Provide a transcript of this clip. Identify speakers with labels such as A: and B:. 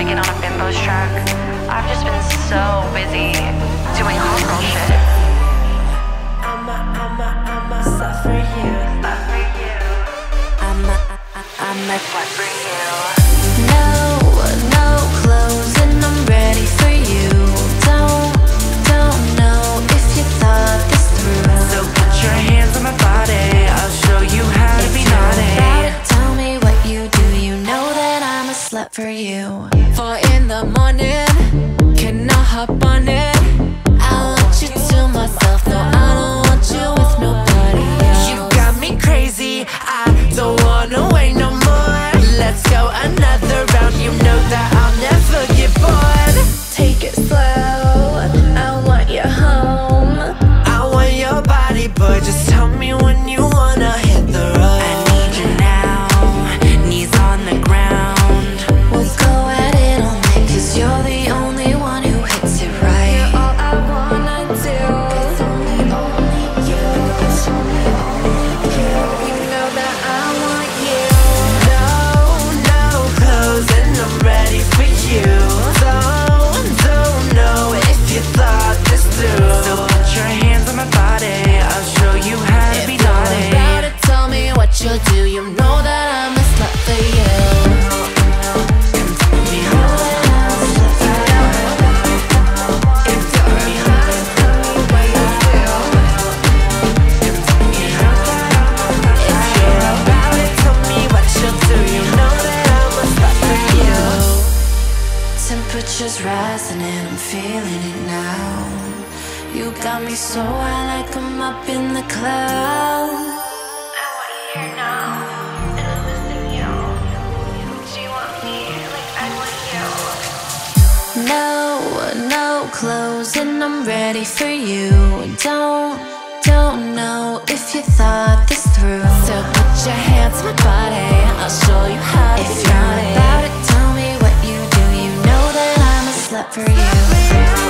A: me to get on a bimbo's track. I've just been so busy doing hot girl shit.
B: I'm a, I'm a, I'm a slut for you. I'm a, I'm a slut for you.
C: No I'm a slut for you.
D: Four in the morning, can I hop on it?
C: I want you to myself, no, I don't want you with nobody else.
B: You got me crazy. I don't wanna wait no more. Let's go another round. You know that I'll never get bored.
C: Take it slow. I want you home.
B: I want your body, boy. Just tell me when you you
C: do. You know that
B: I'm
D: a slut for you.
C: Temperature's rising and I'm feeling it now. You got me so high like I'm up in the clouds.
A: And I'm
C: ready for you. Don't, don't know if you thought this through.
D: So put your hands on my body. I'll show you how to
C: If you're about it, tell me what you do. You know that I'm a slut for you.